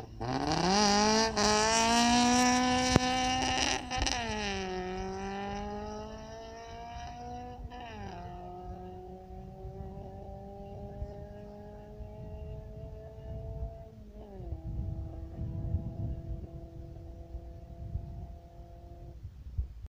Bye.